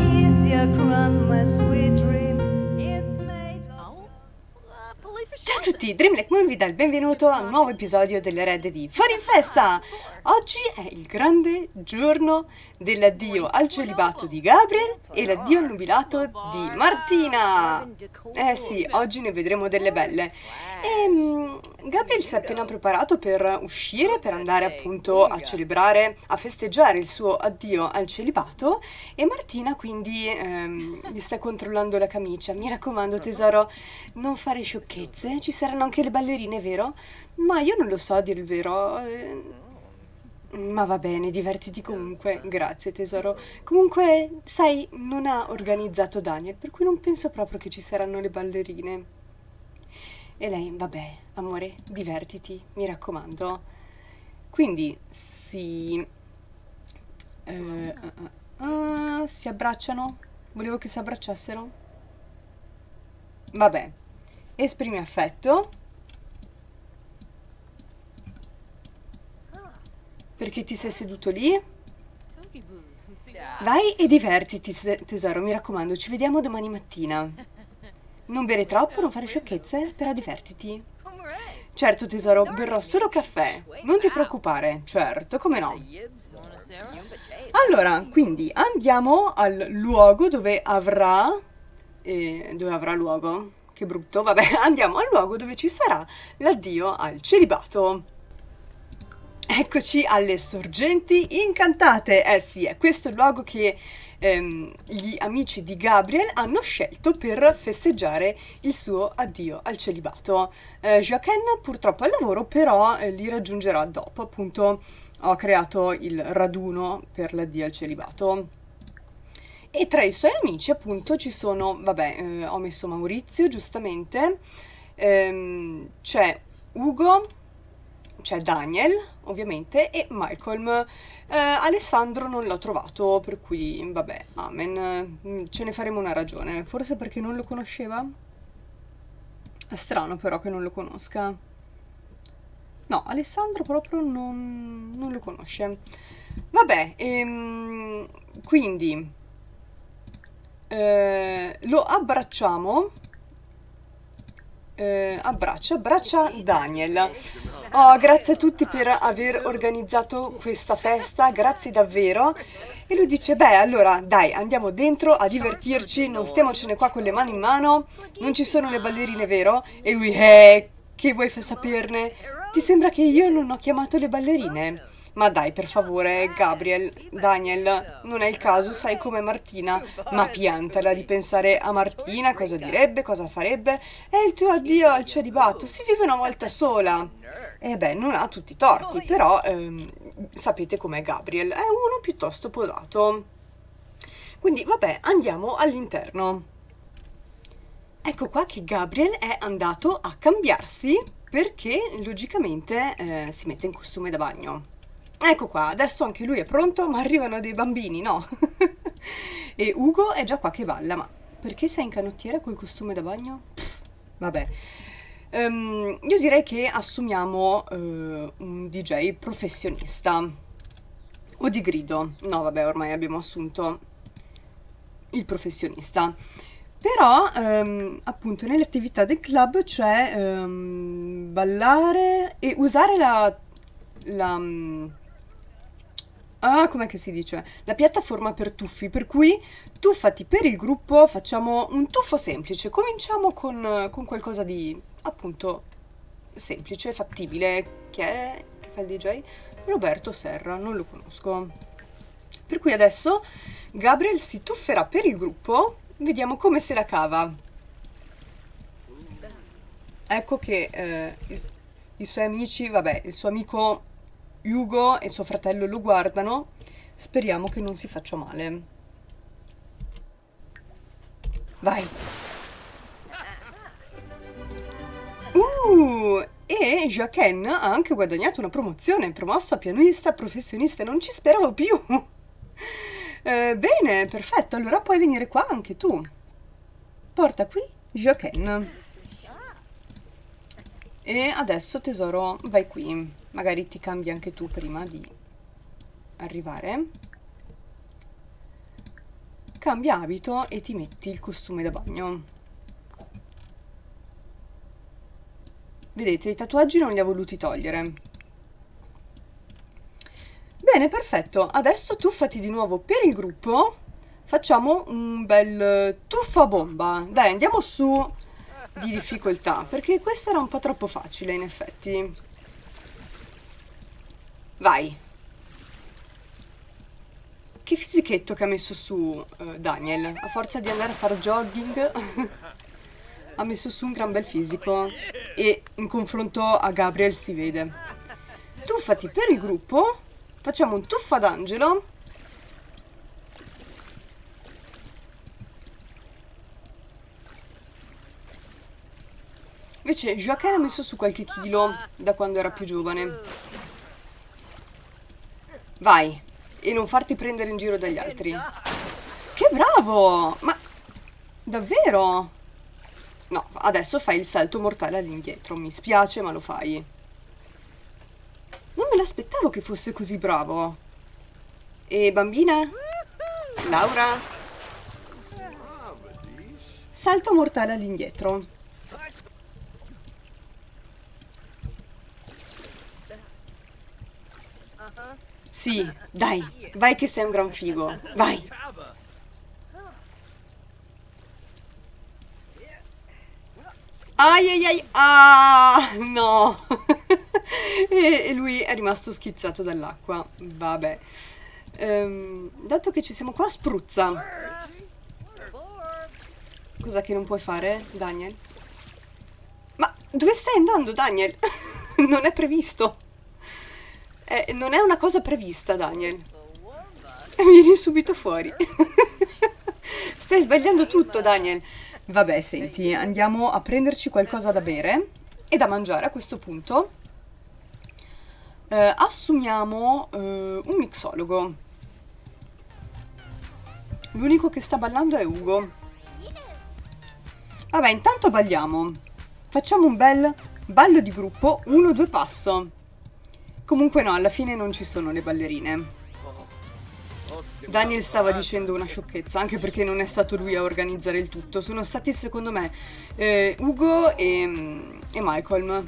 is your crown, my sweet dream? It's made of... Ciao a tutti, Dreamlake vi dà il benvenuto a un nuovo episodio delle Red di Fuori in Festa! Oggi è il grande giorno dell'addio al celibato di Gabriel e l'addio al nubilato di Martina! Eh sì, oggi ne vedremo delle belle. E, mm, Gabriel si è appena preparato per uscire, per andare appunto a celebrare, a festeggiare il suo addio al celibato e Martina quindi ehm, gli sta controllando la camicia. Mi raccomando tesoro, non fare sciocchezze, ci saranno anche le ballerine, vero? Ma io non lo so a dire il vero. eh, ma va bene, divertiti comunque. Grazie tesoro. Comunque, sai, non ha organizzato Daniel, per cui non penso proprio che ci saranno le ballerine. E lei, vabbè, amore, divertiti, mi raccomando. Quindi si... eh, ah, ah, ah, si abbracciano? Volevo che si abbracciassero? Vabbè, esprimi affetto. Perché ti sei seduto lì? Vai e divertiti, tesoro, mi raccomando, ci vediamo domani mattina. Non bere troppo, non fare sciocchezze, però divertiti. Certo, tesoro, berrò solo caffè. Non ti preoccupare, certo, come no. Allora, quindi andiamo al luogo dove avrà... eh, dove avrà luogo? Che brutto, vabbè, andiamo al luogo dove ci sarà l'addio al celibato. Eccoci alle sorgenti incantate. Eh sì, è questo il luogo che ehm, gli amici di Gabriel hanno scelto per festeggiare il suo addio al celibato. Eh, Joaquin purtroppo è al lavoro, però eh, li raggiungerà dopo. Appunto, ho creato il raduno per l'addio al celibato. E tra i suoi amici, appunto, ci sono, vabbè, eh, ho messo Maurizio, giustamente, ehm, c'è Ugo, c'è Daniel, ovviamente, e Malcolm. Eh, Alessandro non l'ho trovato, per cui, vabbè, amen, Mm, ce ne faremo una ragione. Forse perché non lo conosceva? Strano però che non lo conosca. No, Alessandro proprio non, non lo conosce. Vabbè, ehm, quindi eh, lo abbracciamo. Eh, abbraccia, abbraccia Daniel. Oh, grazie a tutti per aver organizzato questa festa, grazie davvero. E lui dice, beh, allora dai, andiamo dentro a divertirci, non stiamocene qua con le mani in mano, non ci sono le ballerine, vero? E lui, eh, che vuoi saperne? Ti sembra che io non ho chiamato le ballerine? Ma dai, per favore, Gabriel, Daniel, non è il caso, sai come Martina, ma piantala di pensare a Martina, cosa direbbe, cosa farebbe. È il tuo addio al celibato, si vive una volta sola. E beh, non ha tutti i torti, però ehm, sapete com'è Gabriel, è uno piuttosto posato. Quindi, vabbè, andiamo all'interno. Ecco qua che Gabriel è andato a cambiarsi perché logicamente eh, si mette in costume da bagno. Ecco qua, adesso anche lui è pronto, ma arrivano dei bambini, no? e Ugo è già qua che balla, ma perché sei in canottiera col costume da bagno? Pff, vabbè. Ehm, io direi che assumiamo eh, un DJ professionista. O di grido. No, vabbè, ormai abbiamo assunto il professionista. Però, ehm, appunto, nelle attività del club c'è ehm, ballare e usare la... la Ah, com'è che si dice? La piattaforma per tuffi, per cui tuffati per il gruppo, facciamo un tuffo semplice. Cominciamo con, con qualcosa di, appunto, semplice, fattibile. Chi è che fa il DJ? Roberto Serra, non lo conosco. Per cui adesso Gabriel si tufferà per il gruppo, vediamo come se la cava. Ecco che eh, i, i suoi amici, vabbè, il suo amico Hugo e suo fratello lo guardano. Speriamo che non si faccia male. Vai. Uh, e Joaquin ha anche guadagnato una promozione, promosso a pianista professionista, non ci speravo più. Eh, bene, perfetto, allora puoi venire qua anche tu. Porta qui Joaquin. E adesso tesoro, vai qui. Magari ti cambi anche tu prima di arrivare. cambia abito e ti metti il costume da bagno. Vedete, i tatuaggi non li ha voluti togliere. Bene, perfetto. Adesso tuffati di nuovo per il gruppo. Facciamo un bel tuffo a bomba. Dai, andiamo su di difficoltà, perché questo era un po' troppo facile, in effetti. Vai. Che fisichetto che ha messo su uh, Daniel. A forza di andare a fare jogging, ha messo su un gran bel fisico. E in confronto a Gabriel si vede. Tuffati per il gruppo. Facciamo un tuffo ad Angelo. Invece Joaquin ha messo su qualche chilo da quando era più giovane. Vai. E non farti prendere in giro dagli altri. Che bravo! Ma... Davvero? No, adesso fai il salto mortale all'indietro. Mi spiace, ma lo fai. Non me l'aspettavo che fosse così bravo. E bambina? Laura? Salto mortale all'indietro. Sì, dai, vai che sei un gran figo. Vai. Ai ai ai, ah, no. e, lui è rimasto schizzato dall'acqua. Vabbè. Ehm, dato che ci siamo qua, spruzza. Cosa che non puoi fare, Daniel? Ma dove stai andando, Daniel? non è previsto. Eh, non è una cosa prevista, Daniel. Vieni subito fuori. Stai sbagliando tutto, Daniel. Vabbè, senti, andiamo a prenderci qualcosa da bere e da mangiare a questo punto. Eh, assumiamo eh, un mixologo. L'unico che sta ballando è Ugo. Vabbè, intanto balliamo. Facciamo un bel ballo di gruppo, uno, due passo. Comunque no, alla fine non ci sono le ballerine. Daniel stava dicendo una sciocchezza, anche perché non è stato lui a organizzare il tutto. Sono stati, secondo me, eh, Ugo e, e Malcolm.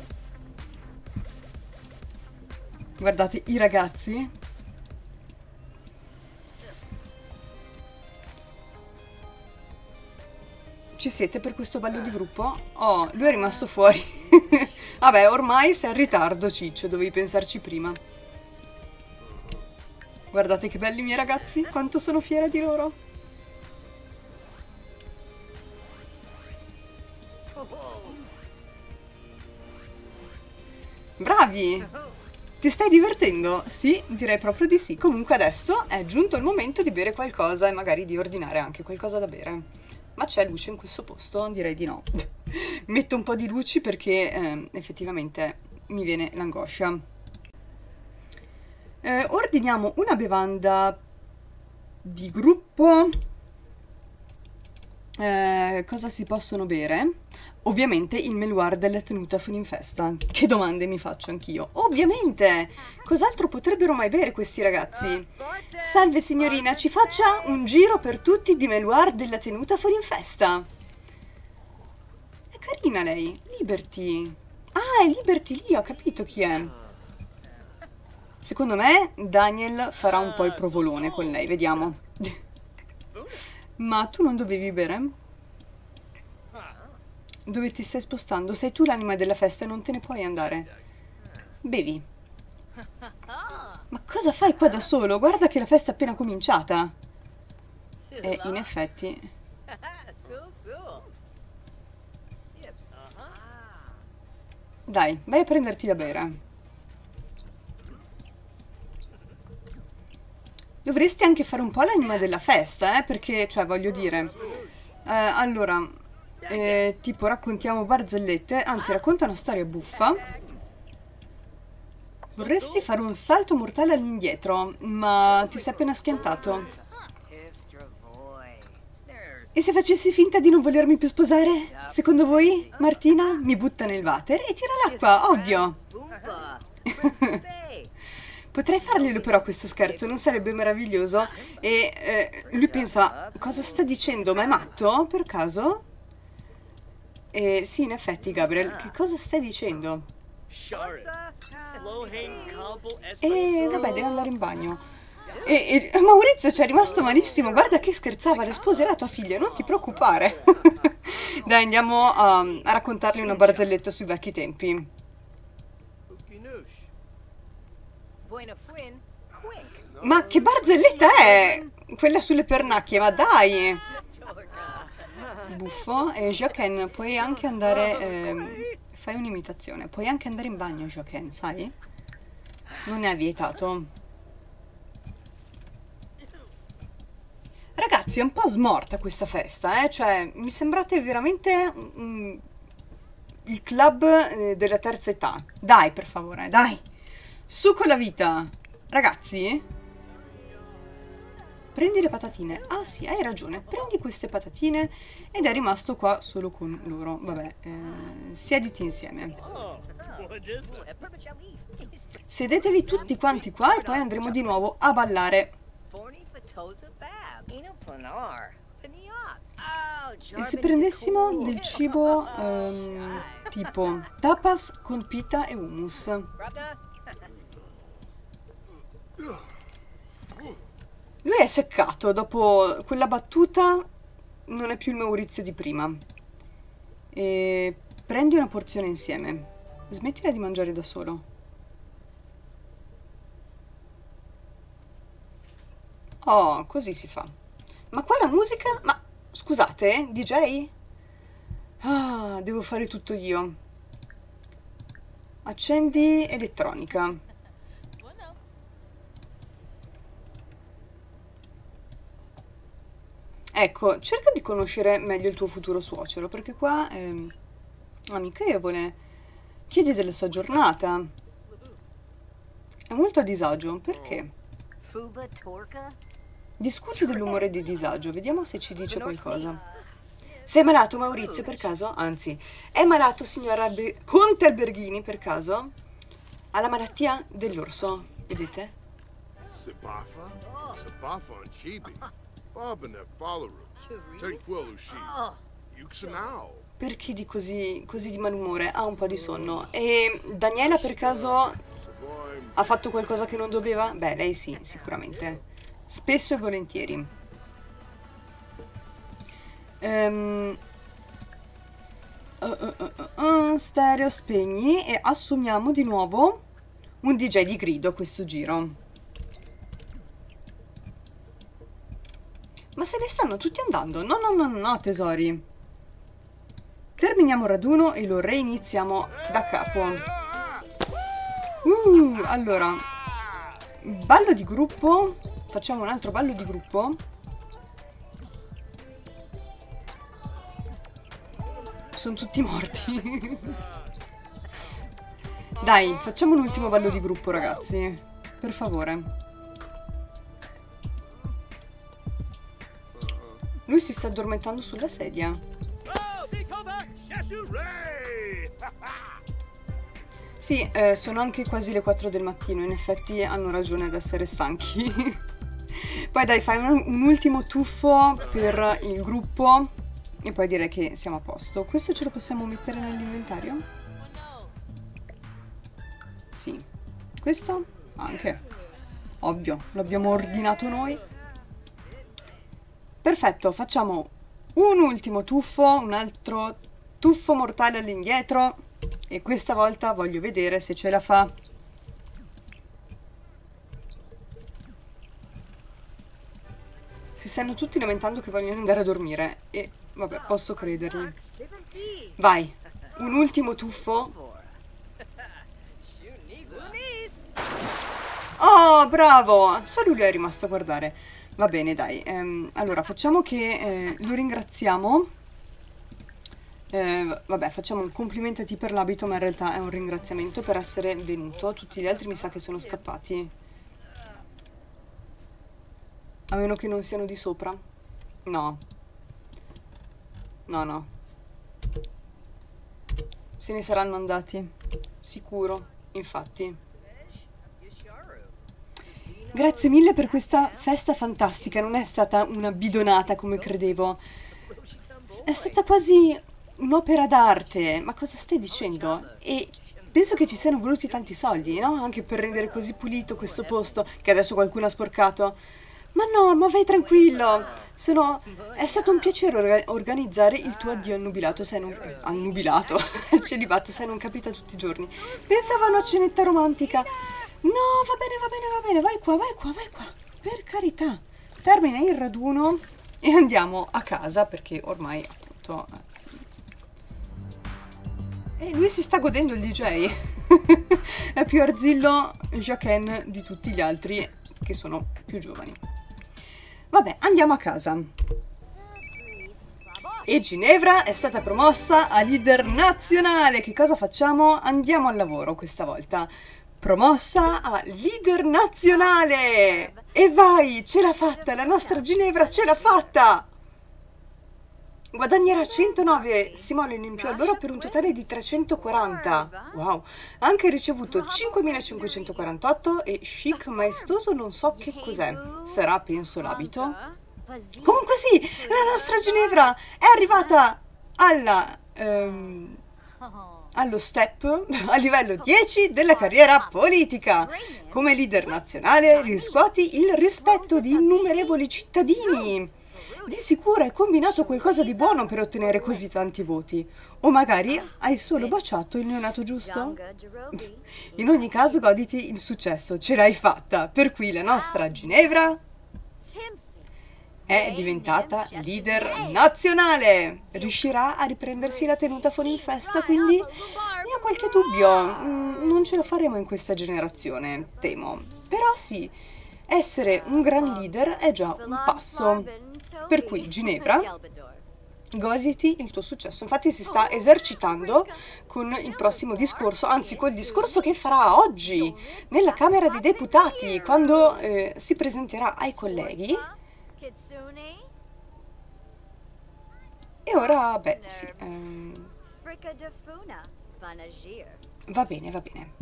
Guardate, i ragazzi. Ci siete per questo ballo di gruppo? Oh, lui è rimasto fuori. Vabbè, ormai sei in ritardo, Ciccio, dovevi pensarci prima. Guardate che belli i miei ragazzi, quanto sono fiera di loro. Bravi! Ti stai divertendo? Sì, direi proprio di sì. Comunque adesso è giunto il momento di bere qualcosa e magari di ordinare anche qualcosa da bere. Ma c'è luce in questo posto? Direi di no. Metto un po' di luci perché eh, effettivamente mi viene l'angoscia. Eh, ordiniamo una bevanda di gruppo. Eh, cosa si possono bere? Ovviamente il meluar della tenuta in festa. Che domande mi faccio anch'io? Ovviamente! Cos'altro potrebbero mai bere questi ragazzi? Salve signorina, ci faccia un giro per tutti di meluar della tenuta in festa. È carina lei, Liberty. Ah, è Liberty lì, ho capito chi è. Secondo me Daniel farà un po' il provolone con lei, vediamo. Ma tu non dovevi bere? Dove ti stai spostando? Sei tu l'anima della festa e non te ne puoi andare. Bevi. Ma cosa fai qua da solo? Guarda che la festa è appena cominciata. E in effetti... Dai, vai a prenderti da bere. Dovresti anche fare un po' l'anima della festa, eh? Perché, cioè, voglio dire... Eh, allora, eh, tipo raccontiamo barzellette, anzi racconta una storia buffa. Vorresti fare un salto mortale all'indietro, ma ti sei appena schiantato. E se facessi finta di non volermi più sposare? Secondo voi, Martina mi butta nel water e tira l'acqua, ovvio. Potrei farglielo però questo scherzo, non sarebbe meraviglioso? E eh, lui pensa, cosa sta dicendo? Ma è matto, per caso? E sì, in effetti, Gabriel, che cosa stai dicendo? E vabbè, deve andare in bagno. E, e Maurizio ci è rimasto malissimo, guarda che scherzava, le sposerà tua figlia, non ti preoccupare. Dai, andiamo a, a raccontargli una barzelletta sui vecchi tempi. Ma che barzelletta è? Quella sulle pernacchie, ma dai! Buffo. E Joaquin, puoi anche andare... ehm, fai un'imitazione. Puoi anche andare in bagno, Joaquin, sai? Non è vietato. Ragazzi, è un po' smorta questa festa, eh? Cioè, mi sembrate veramente mm, il club eh, della terza età. Dai, per favore, dai. Su con la vita. Ragazzi? Prendi le patatine. Ah sì, hai ragione. Prendi queste patatine ed è rimasto qua solo con loro. Vabbè, eh, siediti insieme. Sedetevi tutti quanti qua e poi andremo di nuovo a ballare. E se prendessimo del cibo ehm, tipo tapas con pita e hummus? Lui è seccato, dopo quella battuta non è più il Maurizio di prima. E prendi una porzione insieme. Smettila di mangiare da solo. Oh, così si fa. Ma qua la musica? Ma scusate, DJ? Ah, devo fare tutto io. Accendi elettronica. Ecco, cerca di conoscere meglio il tuo futuro suocero, perché qua è amichevole. Chiedi della sua giornata. È molto a disagio. Perché? Discuti dell'umore di disagio, vediamo se ci dice qualcosa. Sei malato, Maurizio, per caso? Anzi, è malato, signora Albe- Conte Alberghini, per caso? Ha la malattia dell'orso, vedete? Sipafa, Sipafa and Tranquillo Yuxanao. Perché di così, così di malumore? Ha un po' di sonno. E Daniela, per caso, ha fatto qualcosa che non doveva? Beh, lei sì, sicuramente. Spesso e volentieri. Ehm, uh, uh, uh, uh, stereo spegni e assumiamo di nuovo un DJ di grido a questo giro. Ma se ne stanno tutti andando? No, no, no, no, no, tesori. Terminiamo raduno e lo reiniziamo da capo. Uh, allora, ballo di gruppo. Facciamo un altro ballo di gruppo. Sono tutti morti. Dai, facciamo un ultimo ballo di gruppo, ragazzi. Per favore. Lui si sta addormentando sulla sedia. Oh! Sì, eh, sono anche quasi le 4 del mattino, in effetti hanno ragione ad essere stanchi. poi dai, fai un, un ultimo tuffo per il gruppo e poi direi che siamo a posto. Questo ce lo possiamo mettere nell'inventario? Sì. Questo? Anche. Ovvio, l'abbiamo ordinato noi. Perfetto, facciamo un ultimo tuffo, un altro tuffo mortale all'indietro e questa volta voglio vedere se ce la fa. Si stanno tutti lamentando che vogliono andare a dormire e vabbè, posso crederli. Vai, un ultimo tuffo. Oh, bravo! Solo lui è rimasto a guardare. Va bene, dai. ehm, allora, facciamo che eh, lo ringraziamo. Eh, vabbè, facciamo un complimento a te per l'abito, ma in realtà è un ringraziamento per essere venuto. Tutti gli altri mi sa che sono scappati. A meno che non siano di sopra. No. No, no. Se ne saranno andati. Sicuro, infatti. Grazie mille per questa festa fantastica, non è stata una bidonata come credevo. È stata quasi un'opera d'arte, ma cosa stai dicendo? E penso che ci siano voluti tanti soldi, no? Anche per rendere così pulito questo posto che adesso qualcuno ha sporcato. Ma no, ma vai tranquillo. Sono... È stato un piacere orga- organizzare il tuo addio annubilato, sai non... Annubilato? Celibato, sai non capita tutti i giorni. Pensavo a una cenetta romantica. No, va bene, va bene, va bene, vai qua, vai qua, vai qua. Per carità. Termina il raduno e andiamo a casa perché ormai appunto... eh, E lui si sta godendo il DJ. È più arzillo Jacquin di tutti gli altri che sono più giovani. Vabbè, andiamo a casa. E Ginevra è stata promossa a leader nazionale. Che cosa facciamo? Andiamo al lavoro questa volta. Promossa a leader nazionale! E vai, ce l'ha fatta, la nostra Ginevra ce l'ha fatta! Guadagnerà 109 simoleoni in più all'ora per un totale di 340. Wow! Ha anche ricevuto 5548 e chic maestoso non so che cos'è. Sarà, penso, l'abito. Comunque sì, la nostra Ginevra è arrivata alla... ehm, allo step a livello 10 della carriera politica. Come leader nazionale riscuoti il rispetto di innumerevoli cittadini. Di sicuro hai combinato qualcosa di buono per ottenere così tanti voti. O magari hai solo baciato il neonato giusto? In ogni caso goditi il successo, ce l'hai fatta. Per cui la nostra Ginevra è diventata leader nazionale. Riuscirà a riprendersi la tenuta fuori in festa, quindi io ho qualche dubbio. Mm, Non ce la faremo in questa generazione, temo. Però sì, essere un gran leader è già un passo. Per cui Ginevra, goditi il tuo successo. Infatti si sta esercitando con il prossimo discorso, anzi col discorso che farà oggi nella Camera dei Deputati, quando eh, si presenterà ai colleghi. E ora, beh, sì, ehm, va bene, va bene.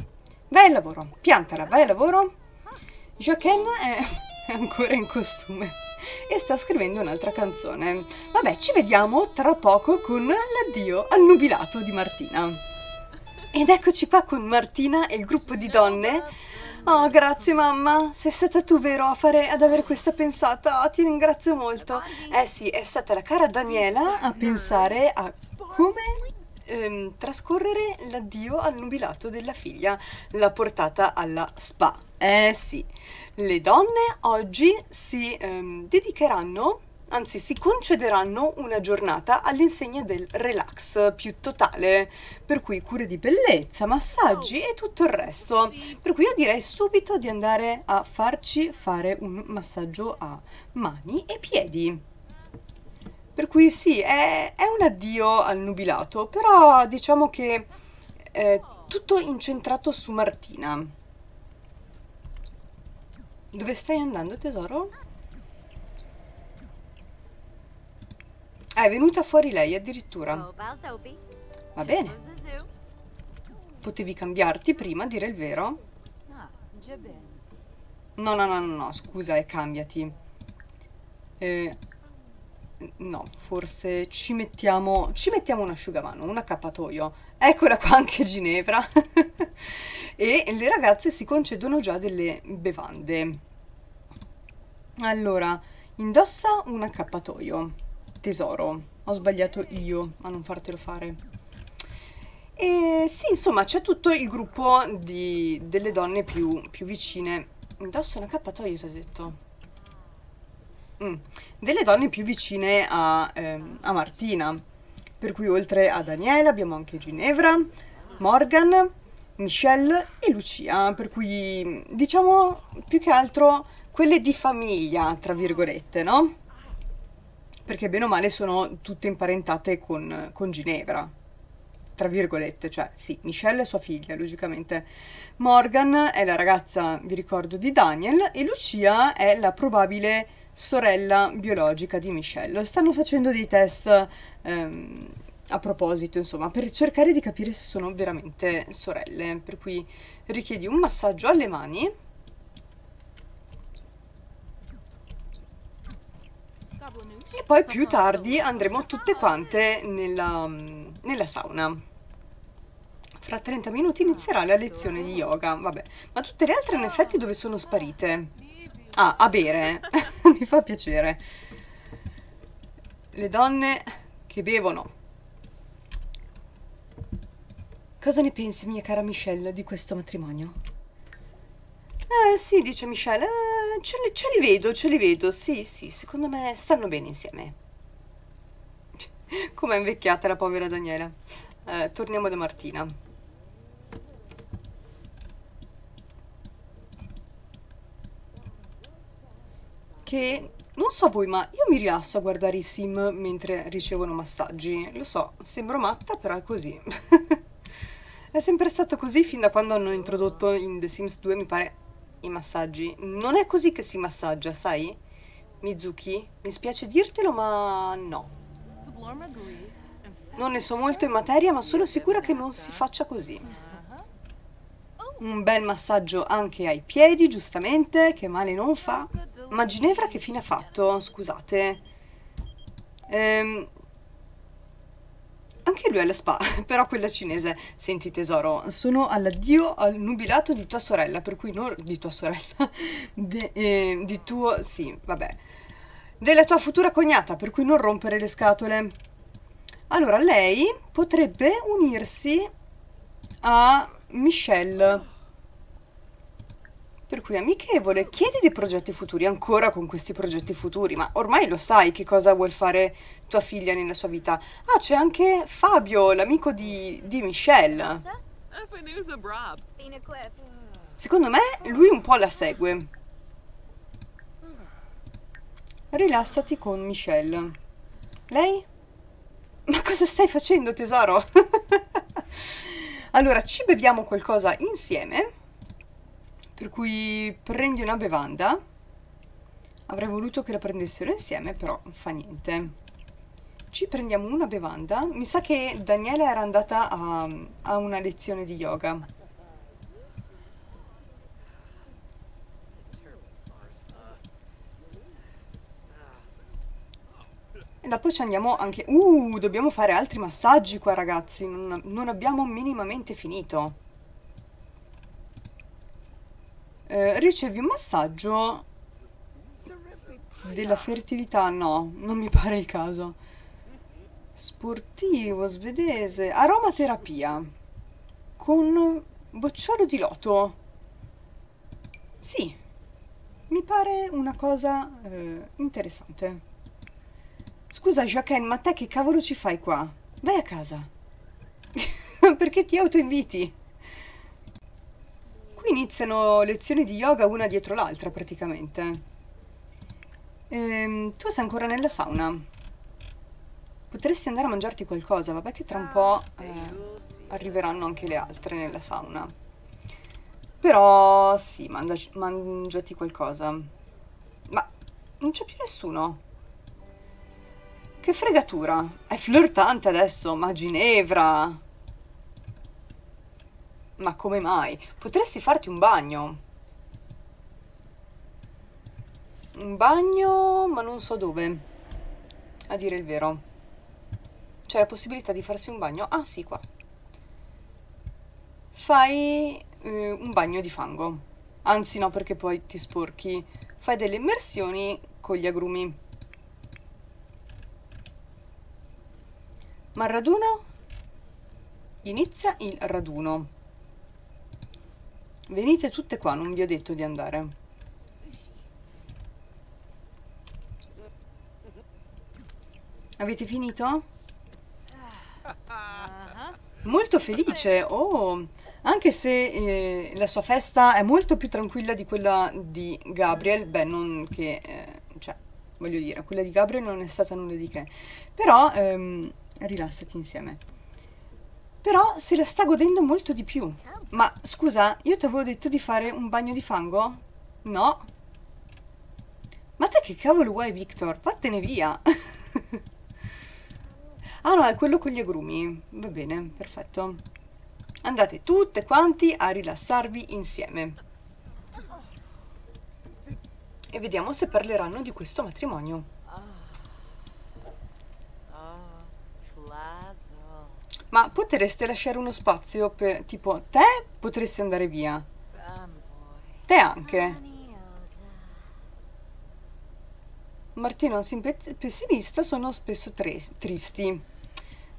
Vai al lavoro, piantala, vai al lavoro. Joaquin è, è ancora in costume e sta scrivendo un'altra canzone. Vabbè, ci vediamo tra poco con l'addio al nubilato di Martina. Ed eccoci qua con Martina e il gruppo di donne. Oh, grazie mamma, sei stata tu vero a fare, ad avere questa pensata, Oh, ti ringrazio molto. Eh sì, è stata la cara Daniela a pensare a come ehm, trascorrere l'addio al nubilato della figlia, l'ha portata alla spa. Eh sì, le donne oggi si ehm, dedicheranno, anzi si concederanno una giornata all'insegna del relax più totale, per cui cure di bellezza, massaggi e tutto il resto. Per cui io direi subito di andare a farci fare un massaggio a mani e piedi. Per cui sì, è, è un addio al nubilato, però diciamo che è tutto incentrato su Martina. Dove stai andando, tesoro? È venuta fuori lei addirittura. Va bene. Potevi cambiarti prima, a dire il vero? No, no, no, no, no, scusa, e cambiati. Eh, no, forse ci mettiamo, ci mettiamo un asciugamano, un accappatoio. Eccola qua anche Ginevra. e le ragazze si concedono già delle bevande. Allora, indossa un accappatoio. Tesoro, ho sbagliato io a non fartelo fare. E sì, insomma, c'è tutto il gruppo di- delle donne più, più vicine. Indossa un accappatoio, ti ho detto. Mm. Delle donne più vicine a, ehm, a Martina. Per cui oltre a Daniela abbiamo anche Ginevra, Morgan, Michelle e Lucia. Per cui diciamo più che altro quelle di famiglia, tra virgolette, no? Perché bene o male sono tutte imparentate con, con Ginevra. Tra virgolette, cioè sì, Michelle è sua figlia, logicamente. Morgan è la ragazza, vi ricordo, di Daniel e Lucia è la probabile sorella biologica di Michelle. Stanno facendo dei test ehm, a proposito, insomma, per cercare di capire se sono veramente sorelle. Per cui richiedi un massaggio alle mani poi più tardi andremo tutte quante nella, nella sauna. Fra 30 minuti inizierà la lezione di yoga. Vabbè, ma tutte le altre in effetti dove sono sparite? Ah, a bere. Mi fa piacere. Le donne che bevono. Cosa ne pensi, mia cara Michelle, di questo matrimonio? Eh sì, dice Michelle, eh, ce, li, ce li vedo, ce li vedo, sì, sì, secondo me stanno bene insieme. Com'è invecchiata la povera Daniela. Eh, torniamo da Martina. Che non so voi, ma io mi rilasso a guardare i sim mentre ricevono massaggi. Lo so, sembro matta, però è così. è sempre stato così fin da quando hanno introdotto in The Sims 2, mi pare, i massaggi. Non è così che si massaggia, sai? Mizuki, mi spiace dirtelo, ma no. Non ne so molto in materia, ma sono sicura che non si faccia così. Un bel massaggio anche ai piedi, giustamente, che male non fa. Ma Ginevra che fine ha fatto? Scusate. Ehm, anche lui ha la spa, però quella cinese. Senti tesoro, sono all'addio al nubilato di tua sorella, per cui non... di tua sorella, de- eh, di tuo... sì, vabbè. Della tua futura cognata, per cui non rompere le scatole. Allora, lei potrebbe unirsi a Michelle. Per cui amichevole, chiedi dei progetti futuri, ancora con questi progetti futuri, ma ormai lo sai che cosa vuol fare tua figlia nella sua vita. Ah, c'è anche Fabio, l'amico di, di Michelle. Secondo me lui un po' la segue. Rilassati con Michelle. Lei? Ma cosa stai facendo, tesoro? allora, ci beviamo qualcosa insieme. Per cui prendi una bevanda. Avrei voluto che la prendessero insieme, però fa niente. Ci prendiamo una bevanda. Mi sa che Daniela era andata a, a una lezione di yoga. E dopo ci andiamo anche... Uh, dobbiamo fare altri massaggi qua ragazzi. Non, non abbiamo minimamente finito. Eh, ricevi un massaggio della fertilità? No, non mi pare il caso. Sportivo, svedese, aromaterapia con bocciolo di loto. Sì, mi pare una cosa eh, interessante. Scusa, Jacqueline, ma te che cavolo ci fai qua? Vai a casa. Perché ti autoinviti? Iniziano lezioni di yoga una dietro l'altra praticamente. Ehm, tu sei ancora nella sauna. Potresti andare a mangiarti qualcosa, vabbè che tra un po' eh, arriveranno anche le altre nella sauna. Però sì, mangiaci, mangiati qualcosa. Ma non c'è più nessuno. Che fregatura. È flirtante adesso, ma Ginevra. Ma come mai? Potresti farti un bagno. Un bagno, ma non so dove. A dire il vero. C'è la possibilità di farsi un bagno? Ah sì, qua. Fai eh, un bagno di fango. Anzi no, perché poi ti sporchi. Fai delle immersioni con gli agrumi. Ma il raduno? Inizia il raduno. Venite tutte qua, non vi ho detto di andare. Avete finito? Molto felice, oh, anche se eh, la sua festa è molto più tranquilla di quella di Gabriel, beh, non che, eh, cioè, voglio dire, quella di Gabriel non è stata nulla di che, però ehm, rilassati insieme però se la sta godendo molto di più. Ma scusa, io ti avevo detto di fare un bagno di fango? No. Ma te che cavolo vuoi, Victor? Vattene via. ah no, è quello con gli agrumi. Va bene, perfetto. Andate tutte quanti a rilassarvi insieme. E vediamo se parleranno di questo matrimonio. Ma potreste lasciare uno spazio per, tipo, te potresti andare via. Te anche. Martino un pe- pessimista, sono spesso tristi.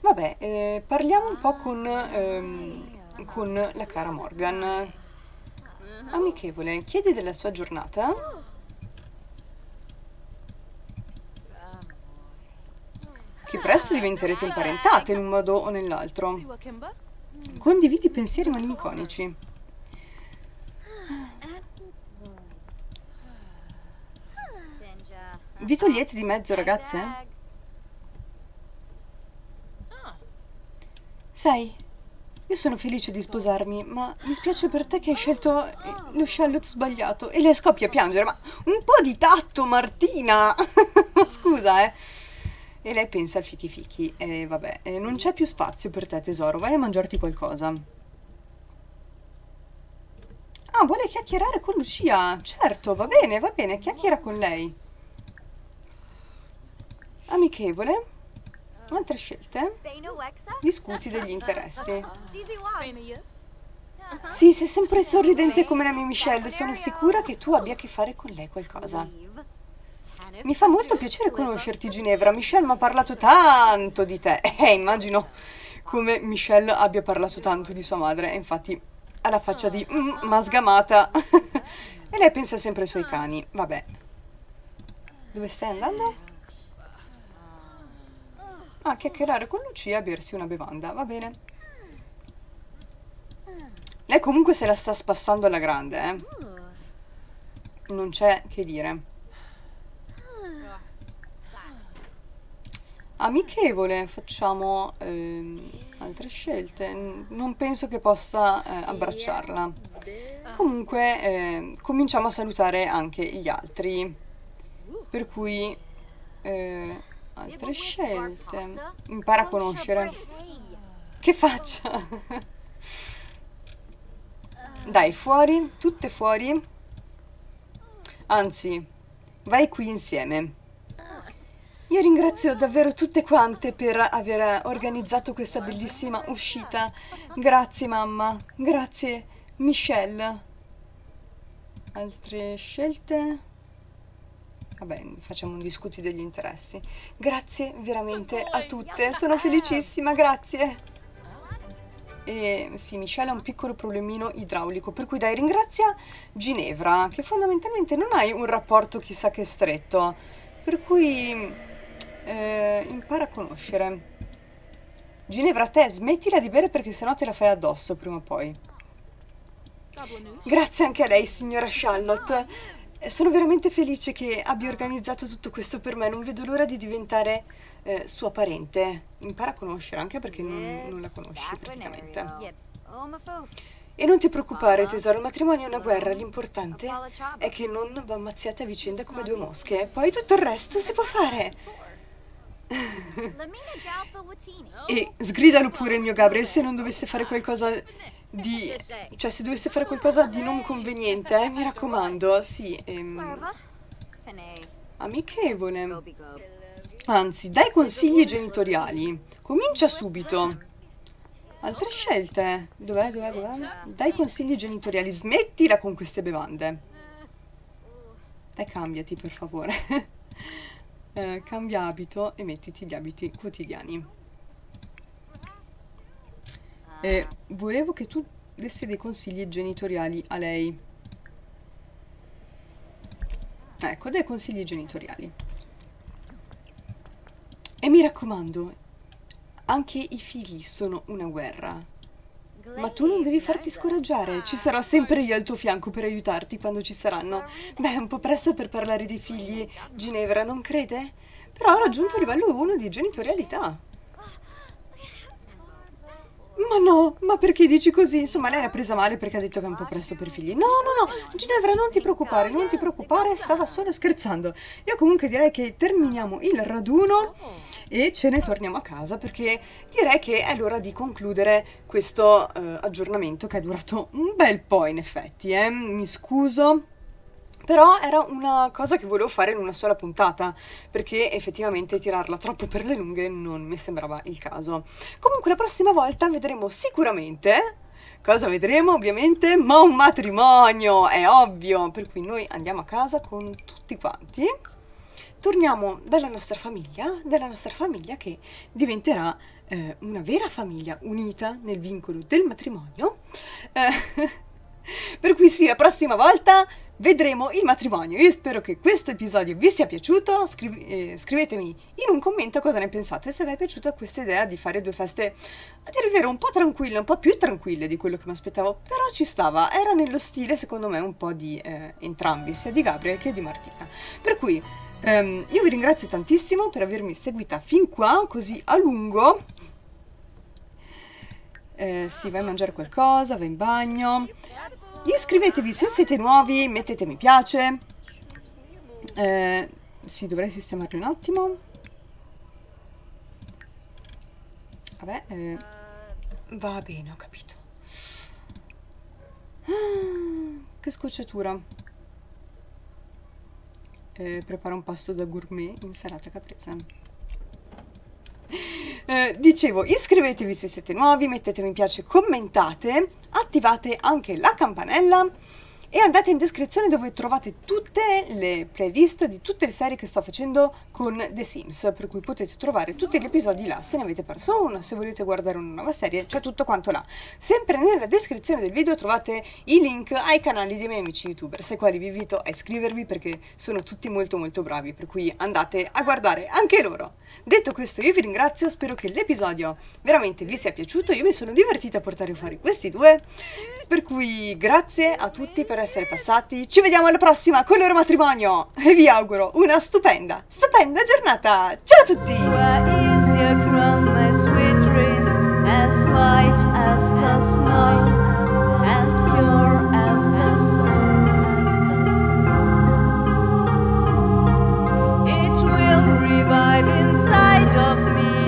Vabbè, eh, parliamo un po' con, ehm, con la cara Morgan. Amichevole, chiedi della sua giornata? Che presto diventerete imparentate in un modo o nell'altro. Condividi pensieri malinconici. Vi togliete di mezzo, ragazze? Sai, io sono felice di sposarmi, ma mi spiace per te che hai scelto eh, lo Charlotte sbagliato. E lei scoppia a piangere, ma un po' di tatto, Martina! Scusa, eh. E lei pensa al fichi fichi. E vabbè, eh, non c'è più spazio per te, tesoro. Vai a mangiarti qualcosa. Ah, vuole chiacchierare con Lucia. Certo, va bene, va bene, chiacchiera con lei. Amichevole. Altre scelte? Discuti degli interessi. Sì, sei sempre sorridente come la mia Michelle. Sono sicura che tu abbia a che fare con lei qualcosa. Mi fa molto piacere conoscerti, Ginevra. Michelle mi ha parlato tanto di te. Eh, immagino come Michelle abbia parlato tanto di sua madre. Infatti ha la faccia di mm, ma sgamata. e lei pensa sempre ai suoi cani. Vabbè. Dove stai andando? Ah, chiacchierare con Lucia e a bersi una bevanda. Va bene. Lei comunque se la sta spassando alla grande, eh. Non c'è che dire. Amichevole, facciamo ehm, altre scelte. Non penso che possa eh, abbracciarla. Comunque, eh, cominciamo a salutare anche gli altri. Per cui, eh, altre scelte. Impara a conoscere. Che faccia? Dai, fuori, tutte fuori. Anzi, vai qui insieme. Io ringrazio davvero tutte quante per aver organizzato questa bellissima uscita. Grazie mamma, grazie Michelle. Altre scelte? Vabbè, facciamo un discuti degli interessi. Grazie veramente a tutte, sono felicissima, grazie. E sì, Michelle ha un piccolo problemino idraulico, per cui dai, ringrazia Ginevra, che fondamentalmente non hai un rapporto chissà che stretto, per cui eh, impara a conoscere. Ginevra, te smettila di bere perché sennò te la fai addosso prima o poi. Grazie anche a lei, signora Charlotte. Eh, Sono veramente felice che abbia organizzato tutto questo per me. Non vedo l'ora di diventare eh, sua parente. Impara a conoscere, anche perché non, non la conosci praticamente. E non ti preoccupare, tesoro, il matrimonio è una guerra. L'importante è che non va ammazziate a vicenda come due mosche. Poi tutto il resto si può fare. E sgridalo pure il mio Gabriel se non dovesse fare qualcosa di... Cioè, se dovesse fare qualcosa di non conveniente, eh, mi raccomando. Sì, ehm, amichevole. Anzi, dai consigli genitoriali. Comincia subito. Altre scelte? Dov'è, dov'è, dov'è? Dai consigli genitoriali. Smettila con queste bevande. Dai, cambiati, per favore. Eh, cambia abito e mettiti gli abiti quotidiani. E volevo che tu dessi dei consigli genitoriali a lei. Ecco, dei consigli genitoriali. E mi raccomando, anche i figli sono una guerra. Ma tu non devi farti scoraggiare, ci sarò sempre io al tuo fianco per aiutarti quando ci saranno. Beh, è un po' presto per parlare dei figli, Ginevra, non crede? Però ho raggiunto il livello 1 di genitorialità. Ma no, ma perché dici così? Insomma, lei l'ha presa male perché ha detto che è un po' presto per i figli. No, no, no, Ginevra, non ti preoccupare, non ti preoccupare, stava solo scherzando. Io comunque direi che terminiamo il raduno e ce ne torniamo a casa perché direi che è l'ora di concludere questo eh, aggiornamento che è durato un bel po' in effetti, eh. Mi scuso Però era una cosa che volevo fare in una sola puntata, perché effettivamente tirarla troppo per le lunghe non mi sembrava il caso. Comunque la prossima volta vedremo sicuramente Cosa vedremo? Ovviamente, ma un matrimonio, è ovvio, per cui noi andiamo a casa con tutti quanti. Torniamo dalla nostra famiglia, dalla nostra famiglia che diventerà eh, una vera famiglia unita nel vincolo del matrimonio. Eh, per cui sì, la prossima volta vedremo il matrimonio. Io spero che questo episodio vi sia piaciuto. Scriv- eh, scrivetemi in un commento cosa ne pensate. Se vi è piaciuta questa idea di fare due feste a dire il vero un po' tranquille, un po' più tranquille di quello che mi aspettavo, però ci stava. Era nello stile, secondo me, un po' di eh, entrambi, sia di Gabriel che di Martina. Per cui ehm, io vi ringrazio tantissimo per avermi seguita fin qua, così a lungo. Eh, sì, vai a mangiare qualcosa, vai in bagno. Iscrivetevi se siete nuovi, mettete mi piace. Eh, sì, dovrei sistemarli un attimo. Vabbè, eh, va bene, ho capito. Ah, che scocciatura. Eh, prepara un pasto da gourmet in serata caprese. Eh, dicevo, iscrivetevi se siete nuovi, mettete mi piace, commentate, attivate anche la campanella e andate in descrizione dove trovate tutte le playlist di tutte le serie che sto facendo con The Sims, per cui potete trovare tutti gli episodi là, se ne avete perso uno, se volete guardare una nuova serie, c'è tutto quanto là. Sempre nella descrizione del video trovate i link ai canali dei miei amici youtuber, ai quali vi invito a iscrivervi perché sono tutti molto molto bravi, per cui andate a guardare anche loro. Detto questo io vi ringrazio, spero che l'episodio veramente vi sia piaciuto, io mi sono divertita a portare fuori questi due, per cui grazie a tutti per essere passati, ci vediamo alla prossima con il loro matrimonio. E vi auguro una stupenda, stupenda giornata, ciao a tutti! Inside of me